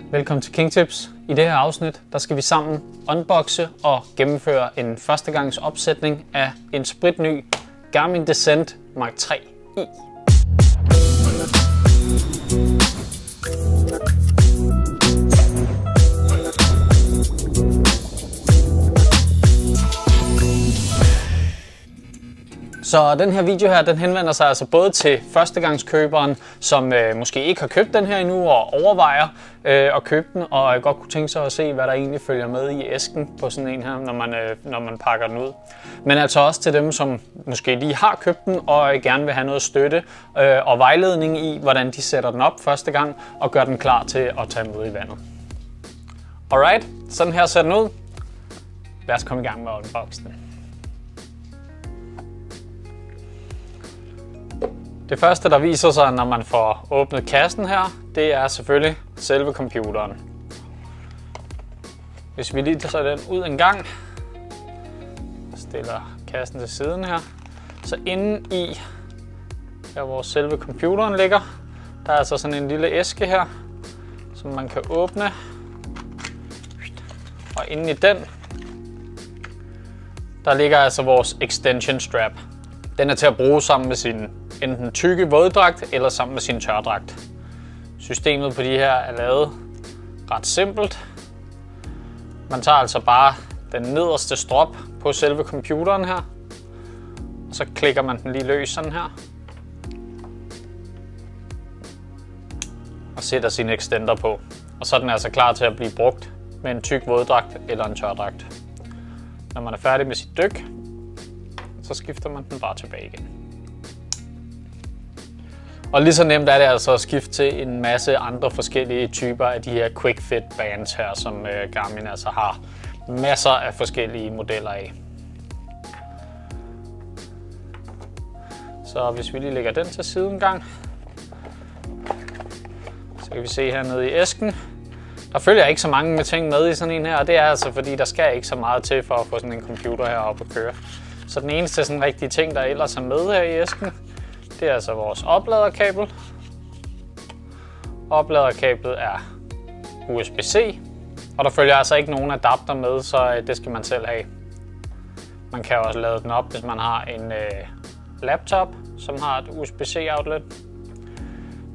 Velkommen til King Tips. I det her afsnit, der skal vi sammen unboxe og gennemføre en førstegangs opsætning af en spritny Garmin Descent Mark 3i. Så den her video her, den henvender sig altså både til førstegangskøberen, som øh, måske ikke har købt den her endnu og overvejer øh, at købe den, og godt kunne tænke sig at se, hvad der egentlig følger med i æsken på sådan en her, når man, øh, når man pakker den ud. Men altså også til dem, som måske lige har købt den og øh, gerne vil have noget støtte øh, og vejledning i, hvordan de sætter den op første gang og gør den klar til at tage med i vandet. Alright, sådan her ser den ud. Lad os komme i gang med unboxingen. Det første, der viser sig, når man får åbnet kassen her, det er selvfølgelig selve computeren. Hvis vi lige tager den ud en gang, stiller kassen til siden her, så inden i, der hvor selve computeren ligger, der er altså sådan en lille æske her, som man kan åbne. Og inde i den, der ligger altså vores extension strap. Den er til at bruge sammen med sin enten tykke våddragt eller sammen med sin tørdragt. Systemet på de her er lavet ret simpelt. Man tager altså bare den nederste strop på selve computeren her, og så klikker man den lige løs sådan her. Og sætter sin extender på. Og så er den altså klar til at blive brugt med en tyk våddragt eller en tørdragt. Når man er færdig med sit dyk, så skifter man den bare tilbage igen. Og lige så nemt er det altså at skifte til en masse andre forskellige typer af de her quick fit bands her, som øh, Garmin altså har masser af forskellige modeller af. Så hvis vi lige lægger den til side en gang, så kan vi se hernede i æsken. Der følger ikke så mange med ting med i sådan en her, og det er altså fordi, der skal ikke så meget til for at få sådan en computer her op at køre. Så den eneste sådan rigtige ting, der ellers er med her i æsken, det er altså vores opladerkabel. Opladerkablet er USB-C, og der følger altså ikke nogen adapter med, så øh, det skal man selv have. Man kan også lade den op, hvis man har en øh, laptop, som har et USB-C outlet.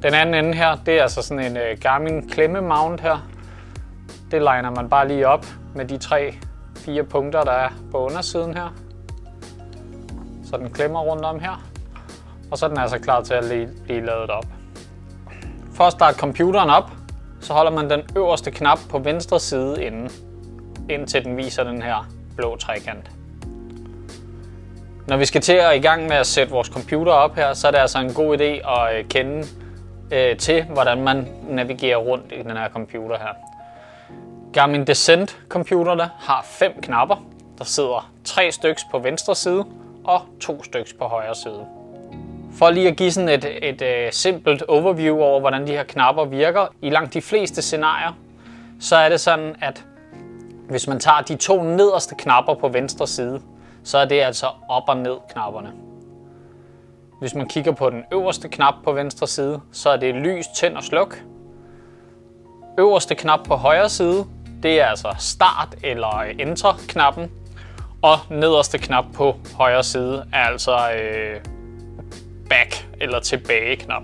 Den anden ende her, det er altså sådan en øh, Garmin klemme mount her. Det liner man bare lige op med de tre, fire punkter, der er på undersiden her. Så den klemmer rundt om her og så er den altså klar til at blive lavet op. For at starte computeren op, så holder man den øverste knap på venstre side inden, indtil den viser den her blå trekant. Når vi skal til at i gang med at sætte vores computer op her, så er det altså en god idé at øh, kende øh, til, hvordan man navigerer rundt i den her computer her. Garmin Descent computerne har fem knapper. Der sidder tre styks på venstre side og to styks på højre side. For lige at give sådan et, et, et simpelt overview over, hvordan de her knapper virker, i langt de fleste scenarier, så er det sådan, at hvis man tager de to nederste knapper på venstre side, så er det altså op og ned knapperne. Hvis man kigger på den øverste knap på venstre side, så er det lys, tænd og sluk. Øverste knap på højre side, det er altså start eller enter knappen. Og nederste knap på højre side er altså øh, back eller tilbage knap.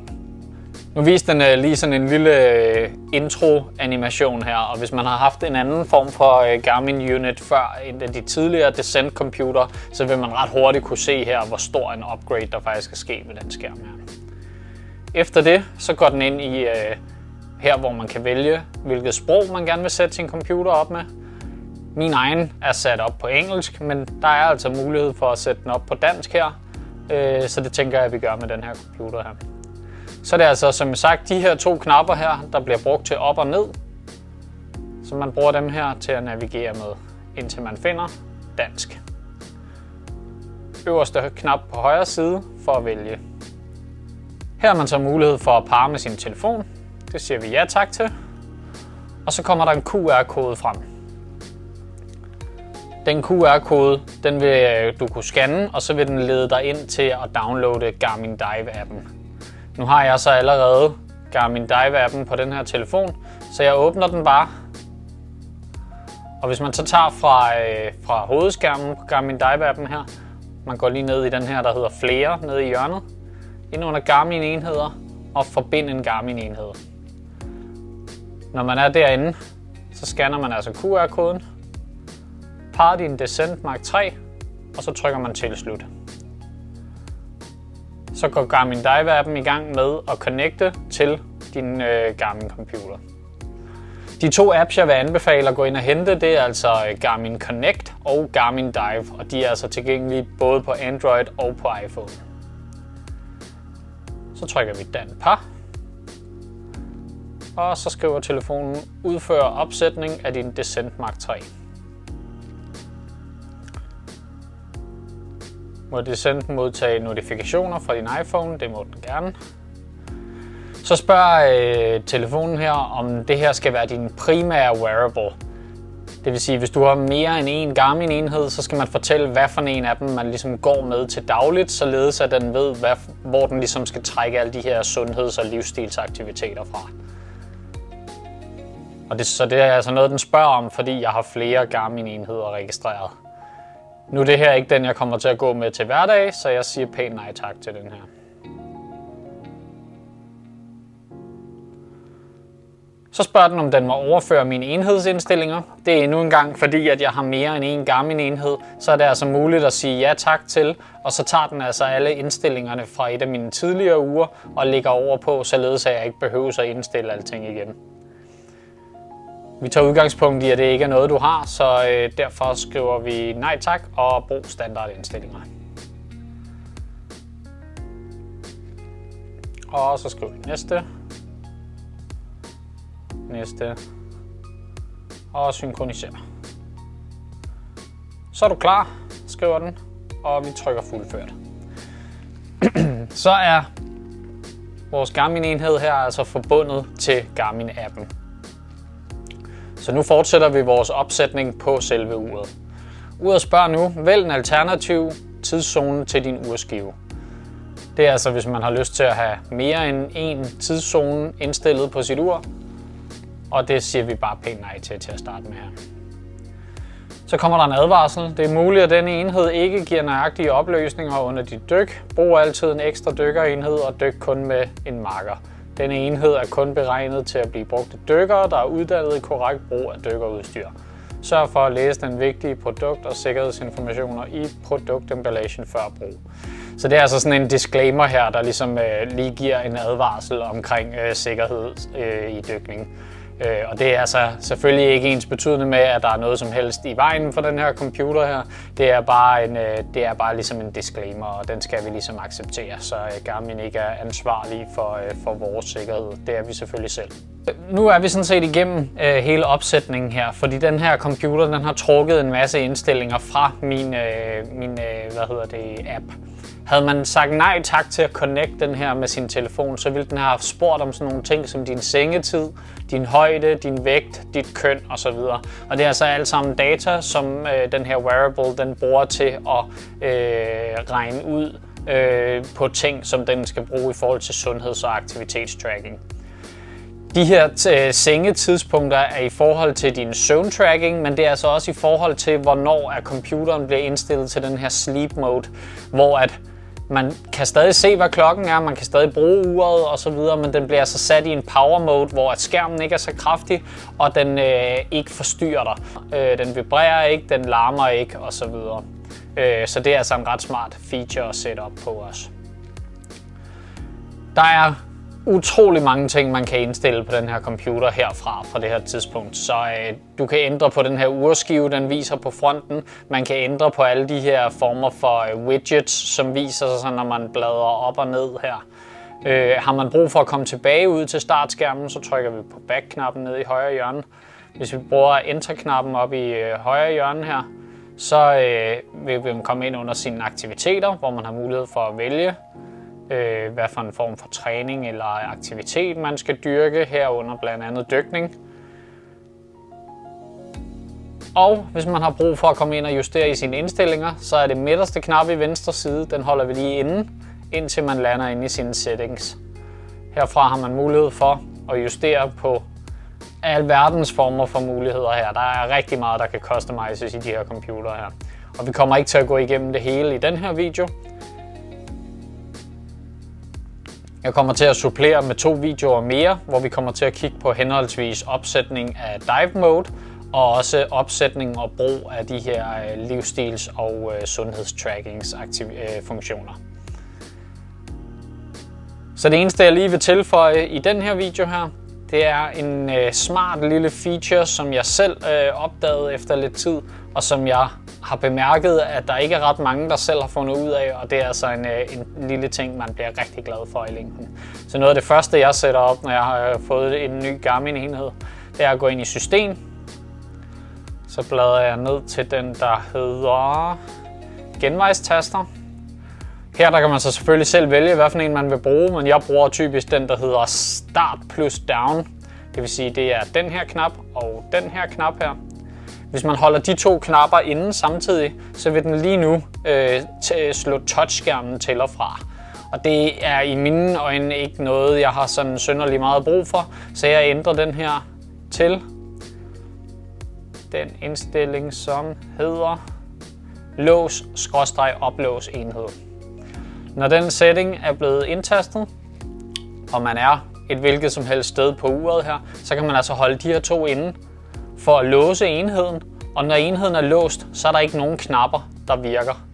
Nu viste den øh, lige sådan en lille øh, intro-animation her, og hvis man har haft en anden form for øh, Garmin Unit før en af de tidligere Descent computer, så vil man ret hurtigt kunne se her, hvor stor en upgrade der faktisk er sket med den skærm her. Efter det, så går den ind i her, hvor man kan vælge, hvilket sprog man gerne vil sætte sin computer op med. Min egen er sat op på engelsk, men der er altså mulighed for at sætte den op på dansk her, Øh, så det tænker jeg, at vi gør med den her computer her. Så det er altså, som sagt, de her to knapper her, der bliver brugt til op og ned. Så man bruger dem her til at navigere med, indtil man finder dansk. Øverste knap på højre side for at vælge. Her har man så mulighed for at parre med sin telefon. Det siger vi ja tak til. Og så kommer der en QR-kode frem. Den QR-kode, den vil øh, du kunne scanne, og så vil den lede dig ind til at downloade Garmin Dive-appen. Nu har jeg så allerede Garmin Dive-appen på den her telefon, Så jeg åbner den bare. Og hvis man så tager fra, øh, fra hovedskærmen på Garmin Dive-appen her, man går lige ned i den her, der hedder flere, nede i hjørnet, ind under Garmin enheder og forbind en Garmin enhed. Når man er derinde, så scanner man altså QR-koden, parer din Descent Mark 3, og så trykker man tilslut. Så går Garmin Dive-appen i gang med at connecte til din øh, Garmin computer. De to apps, jeg vil anbefale at gå ind og hente, det er altså øh, Garmin Connect og Garmin Dive, og de er altså tilgængelige både på Android og på iPhone. Så trykker vi Dan par, og så skriver telefonen udfør opsætning af din Descent Mark 3. Må sende modtage notifikationer fra din iPhone? Det må den gerne. Så spørger øh, telefonen her, om det her skal være din primære wearable. Det vil sige, hvis du har mere end en Garmin-enhed, så skal man fortælle, hvad for en af dem man ligesom går med til dagligt, således at den ved, hvad, hvor den ligesom skal trække alle de her sundheds- og livsstilsaktiviteter fra. Og det, så det er altså noget, den spørger om, fordi jeg har flere Garmin-enheder registreret. Nu er det her ikke den, jeg kommer til at gå med til hverdag, så jeg siger pænt nej tak til den her. Så spørger den, om den må overføre mine enhedsindstillinger. Det er endnu en gang, fordi at jeg har mere end en gammel enhed, så er det altså muligt at sige ja tak til, og så tager den altså alle indstillingerne fra et af mine tidligere uger og lægger over på, således at jeg ikke behøver at indstille alting igen. Vi tager udgangspunkt i, at det ikke er noget, du har, så øh, derfor skriver vi nej tak og brug standardindstillinger. Og så skriver vi næste næste og synkronisere. Så er du klar, skriver den, og vi trykker fuldført. Så er vores Garmin-enhed her altså forbundet til Garmin-appen. Så nu fortsætter vi vores opsætning på selve uret. Uret spørger nu, vælg en alternativ tidszone til din urskive. Det er altså, hvis man har lyst til at have mere end en tidszone indstillet på sit ur, og det siger vi bare pænt nej til til at starte med her. Så kommer der en advarsel. Det er muligt, at denne enhed ikke giver nøjagtige opløsninger under dit dyk. Brug altid en ekstra dykkerenhed og dyk kun med en marker. Denne enhed er kun beregnet til at blive brugt af dykkere, der er uddannet i korrekt brug af dykkerudstyr. Sørg for at læse den vigtige produkt- og sikkerhedsinformationer i produktemballagen før brug. Så det er altså sådan en disclaimer her, der ligesom øh, lige giver en advarsel omkring øh, sikkerhed øh, i dykning. Øh, og det er altså selvfølgelig ikke ens betydende med, at der er noget som helst i vejen for den her computer her. Det er bare, en, øh, det er bare ligesom en disclaimer, og den skal vi ligesom acceptere, så øh, Garmin ikke er ansvarlig for, øh, for vores sikkerhed. Det er vi selvfølgelig selv. Nu er vi sådan set igennem øh, hele opsætningen her, fordi den her computer den har trukket en masse indstillinger fra min, øh, min øh, hvad hedder det, app. Havde man sagt nej tak til at connect den her med sin telefon, så ville den have spurgt om sådan nogle ting som din sengetid, din højde, din vægt, dit køn osv. Og det er altså alt sammen data, som øh, den her wearable den bruger til at øh, regne ud øh, på ting, som den skal bruge i forhold til sundheds- og aktivitetstracking. De her øh, sengetidspunkter er i forhold til din søvntracking, men det er altså også i forhold til, hvornår er computeren bliver indstillet til den her sleep mode, hvor at man kan stadig se, hvad klokken er, man kan stadig bruge uret og så videre, men den bliver altså sat i en power mode, hvor at skærmen ikke er så kraftig, og den øh, ikke forstyrrer dig. Øh, den vibrerer ikke, den larmer ikke og så videre. Øh, så det er altså en ret smart feature at sætte op på os. Der er utrolig mange ting, man kan indstille på den her computer herfra fra det her tidspunkt. Så øh, du kan ændre på den her urskive, den viser på fronten. Man kan ændre på alle de her former for øh, widgets, som viser sig, når man bladrer op og ned her. Øh, har man brug for at komme tilbage ud til startskærmen, så trykker vi på back-knappen nede i højre hjørne. Hvis vi bruger enter-knappen op i øh, højre hjørne her, så øh, vil vi komme ind under sine aktiviteter, hvor man har mulighed for at vælge øh, hvad for en form for træning eller aktivitet man skal dyrke, herunder blandt andet dykning. Og hvis man har brug for at komme ind og justere i sine indstillinger, så er det midterste knap i venstre side, den holder vi lige inde, indtil man lander ind i sine settings. Herfra har man mulighed for at justere på alverdens former for muligheder her. Der er rigtig meget, der kan customizes i de her computer her. Og vi kommer ikke til at gå igennem det hele i den her video. Jeg kommer til at supplere med to videoer mere, hvor vi kommer til at kigge på henholdsvis opsætning af dive mode, og også opsætning og brug af de her øh, livsstils- og øh, sundhedstrackingsfunktioner. Øh, Så det eneste, jeg lige vil tilføje i den her video her, det er en øh, smart lille feature, som jeg selv øh, opdagede efter lidt tid, og som jeg har bemærket, at der ikke er ret mange, der selv har fundet ud af, og det er altså en, øh, en lille ting, man bliver rigtig glad for i længden. Så noget af det første, jeg sætter op, når jeg har øh, fået en ny Garmin-enhed, det er at gå ind i system. Så bladrer jeg ned til den, der hedder genvejstaster. Her der kan man så selvfølgelig selv vælge, hvad for en man vil bruge, men jeg bruger typisk den, der hedder Start plus Down. Det vil sige, det er den her knap og den her knap her. Hvis man holder de to knapper inde samtidig, så vil den lige nu øh, slå touchskærmen til og fra. Og det er i mine øjne ikke noget, jeg har sådan synderlig meget brug for, så jeg ændrer den her til den indstilling, som hedder lås-oplås enhed. Når den setting er blevet indtastet, og man er et hvilket som helst sted på uret her, så kan man altså holde de her to inde for at låse enheden. Og når enheden er låst, så er der ikke nogen knapper, der virker.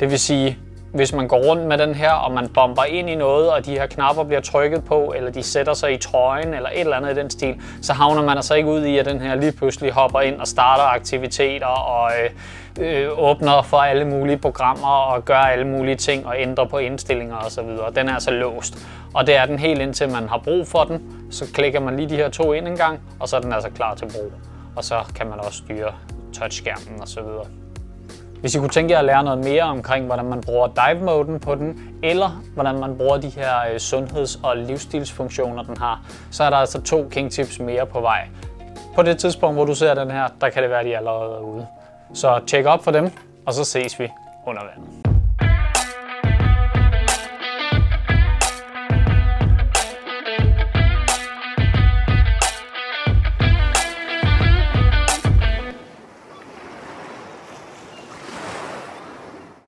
Det vil sige, hvis man går rundt med den her, og man bomber ind i noget, og de her knapper bliver trykket på, eller de sætter sig i trøjen, eller et eller andet i den stil, så havner man altså ikke ud i, at den her lige pludselig hopper ind og starter aktiviteter, og øh, øh, åbner for alle mulige programmer, og gør alle mulige ting, og ændrer på indstillinger osv. Den er altså låst. Og det er den helt indtil man har brug for den. Så klikker man lige de her to ind en gang, og så er den altså klar til brug. Og så kan man også styre touchskærmen osv. Hvis I kunne tænke jer at lære noget mere omkring, hvordan man bruger dive-moden på den, eller hvordan man bruger de her øh, sundheds- og livsstilsfunktioner, den har, så er der altså to King Tips mere på vej. På det tidspunkt, hvor du ser den her, der kan det være, at de allerede er ude. Så tjek op for dem, og så ses vi under vandet.